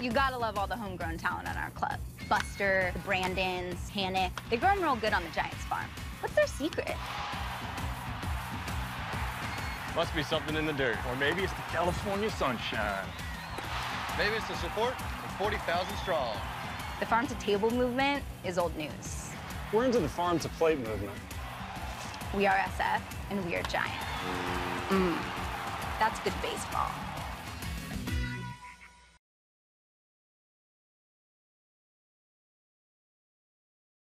You gotta love all the homegrown talent on our club. Buster, the Brandons, Hannick. They're growing real good on the Giants farm. What's their secret? Must be something in the dirt. Or maybe it's the California sunshine. Maybe it's the support of 40,000 strong. The farm to table movement is old news. We're into the farm to plate movement. We are SF and we are Giant. Mm. That's good baseball.